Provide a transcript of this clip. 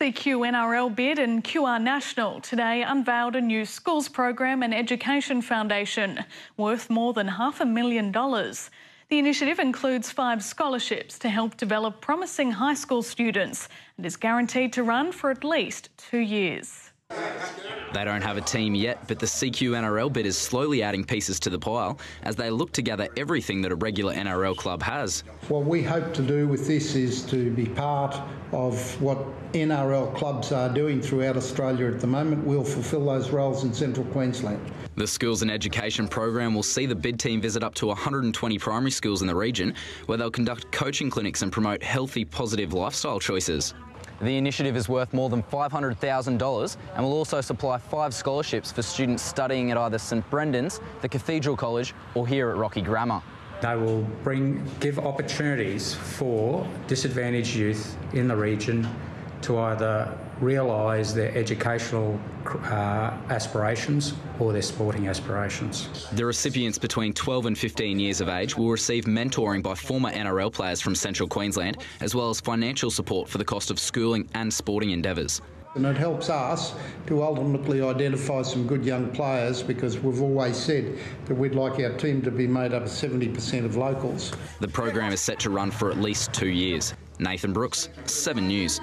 CQ NRL bid and QR National today unveiled a new schools program and education foundation worth more than half a million dollars. The initiative includes five scholarships to help develop promising high school students and is guaranteed to run for at least two years. They don't have a team yet, but the CQ NRL bid is slowly adding pieces to the pile as they look to gather everything that a regular NRL club has. What we hope to do with this is to be part of what NRL clubs are doing throughout Australia at the moment. We'll fulfil those roles in central Queensland. The Schools and Education program will see the bid team visit up to 120 primary schools in the region where they'll conduct coaching clinics and promote healthy, positive lifestyle choices. The initiative is worth more than $500,000 and will also supply five scholarships for students studying at either St Brendan's, the Cathedral College, or here at Rocky Grammar. They will bring, give opportunities for disadvantaged youth in the region to either realise their educational uh, aspirations or their sporting aspirations. The recipients between 12 and 15 years of age will receive mentoring by former NRL players from Central Queensland, as well as financial support for the cost of schooling and sporting endeavours. And it helps us to ultimately identify some good young players because we've always said that we'd like our team to be made up of 70% of locals. The program is set to run for at least two years. Nathan Brooks, 7 News.